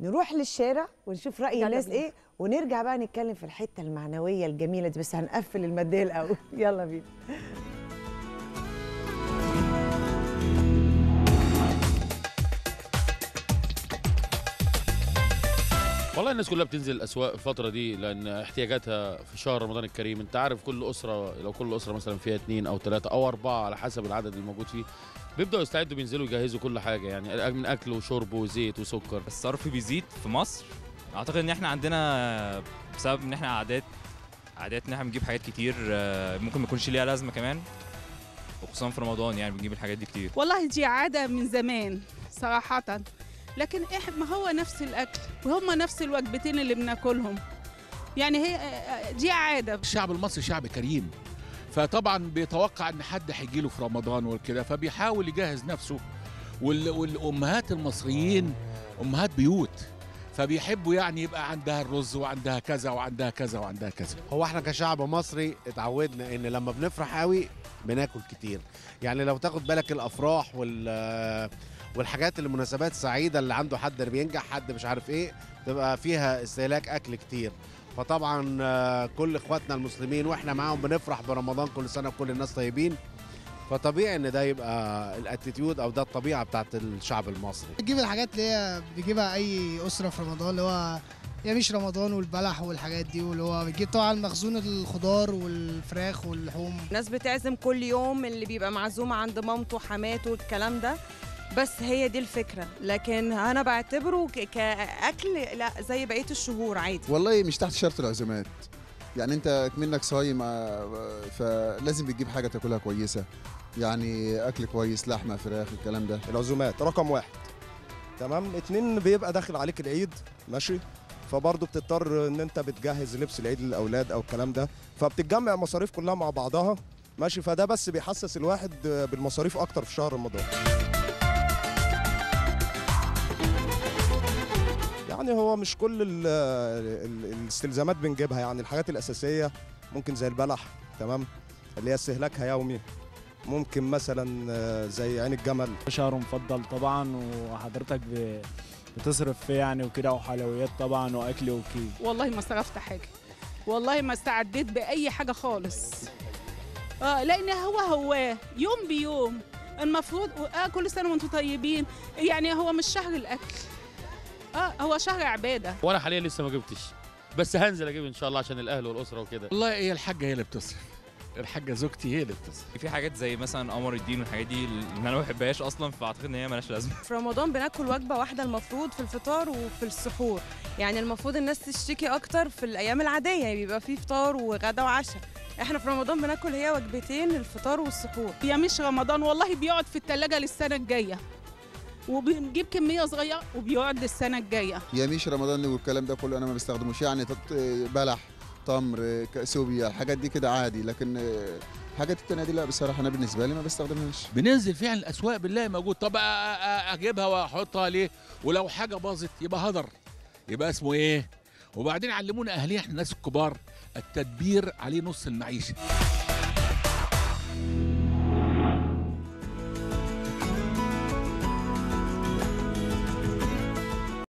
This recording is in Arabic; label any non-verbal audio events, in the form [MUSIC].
نروح للشارع ونشوف رأي الناس بينا. إيه ونرجع بقى نتكلم في الحتة المعنوية الجميلة دي بس هنقفل الماديه الأول [LAUGHS] يلا بينا والله الناس كلها بتنزل الأسواق الفترة دي لأن احتياجاتها في شهر رمضان الكريم. أنت عارف كل أسرة لو كل أسرة مثلا فيها اثنين أو ثلاثة أو أربعة على حسب العدد الموجود فيه بيبدأوا يستعدوا بينزلوا يجهزوا كل حاجة. يعني من أكل وشرب وزيت وسكر. الصرف بيزيد في مصر. أعتقد إن إحنا عندنا بسبب إن إحنا عادات عادات إن إحنا بنجيب حاجات كتير آه، ممكن ما يكونش ليها لازمة كمان. وخصوصا في رمضان يعني بنجيب الحاجات دي كتير. والله دي عادة من زمان صراحة. لكن إح ما هو نفس الأكل وهم نفس الوجبتين اللي بناكلهم. يعني هي دي عادة. الشعب المصري شعب كريم. فطبعا بيتوقع إن حد هيجي له في رمضان وكده فبيحاول يجهز نفسه. وال... والأمهات المصريين أمهات بيوت فبيحبوا يعني يبقى عندها الرز وعندها كذا وعندها كذا وعندها كذا. هو إحنا كشعب مصري اتعودنا إن لما بنفرح قوي بناكل كتير. يعني لو تاخد بالك الأفراح وال والحاجات المناسبات السعيده اللي عنده حد بينجح حد مش عارف إيه تبقى فيها استهلاك أكل كتير. فطبعا آه، كل إخواتنا المسلمين وإحنا معاهم بنفرح برمضان كل سنة وكل الناس طيبين. فطبيعي إن ده يبقى الأتيتيود أو ده الطبيعة بتاعت الشعب المصري. بتجيب الحاجات اللي هي بيجيبها أي أسرة في رمضان اللي هو يعني مش رمضان والبلح والحاجات دي واللي هو بتجيب طبعا مخزون الخضار والفراخ واللحوم. ناس بتعزم كل يوم اللي بيبقى معزوم عند مامته حماته الكلام ده. بس هي دي الفكرة. لكن أنا بعتبره ك- كأكل لا زي بقية الشهور عادي. والله مش تحت شرط العزومات. يعني أنت منك صايم فلازم بتجيب حاجة تاكلها كويسة. يعني أكل كويس لحمة فراخ الكلام ده. العزومات رقم واحد. تمام؟ اتنين بيبقى داخل عليك العيد ماشي؟ فبرضه بتضطر إن أنت بتجهز لبس العيد للأولاد أو الكلام ده. فبتتجمع المصاريف كلها مع بعضها ماشي؟ فده بس بيحسس الواحد بالمصاريف أكتر في شهر رمضان. يعني هو مش كل ال- ال- الاستلزامات بنجيبها يعني الحاجات الأساسية ممكن زي البلح تمام؟ اللي هي استهلاكها يومي ممكن مثلا آه، زي عين الجمل. شهر مفضل طبعا وحضرتك بتصرف فيه يعني وكده وحلويات طبعا وأكل وكي والله ما صرفت حاجة. والله ما استعديت بأي حاجة خالص. آه لأن هو هو يوم بيوم. المفروض آه كل سنة وأنتم طيبين. يعني هو مش شهر الأكل. آه هو شهر عبادة. وأنا حاليا لسه ما جبتش. بس هنزل أجيب إن شاء الله عشان الأهل والأسرة وكده. والله هي الحاجة هي اللي بتصرف. الحاجة زوجتي هي اللي بتصرف. في حاجات زي مثلا قمر الدين والحاجات دي اللي أنا ما بحبهاش أصلا فأعتقد إن هي ملهاش لازمة. في رمضان بناكل وجبة واحدة المفروض في الفطار وفي السحور. يعني المفروض الناس تشتكي أكتر في الأيام العادية يعني بيبقى فيه فطار وغدا وعشاء. إحنا في رمضان بناكل هي وجبتين الفطار والسحور. يا مش رمضان والله بيقعد في التلاجة للسنة الجاية. وبنجيب كمية صغيرة وبيقعد للسنة الجاية. يميش رمضان والكلام ده كله أنا ما بستخدموش. يعني بلح تمر ك- سوبيا الحاجات دي كده عادي. لكن آه، الحاجات التانية دي لا بصراحة أنا بالنسبة لي ما بستخدمهاش. بننزل فعلا الأسواق بالله موجود طب أ- أ- أجيبها وأحطها ليه؟ ولو حاجة باظت يبقى هدر. يبقى اسمه إيه؟ وبعدين علمونا اهلنا إحنا الناس الكبار التدبير عليه نص المعيشة.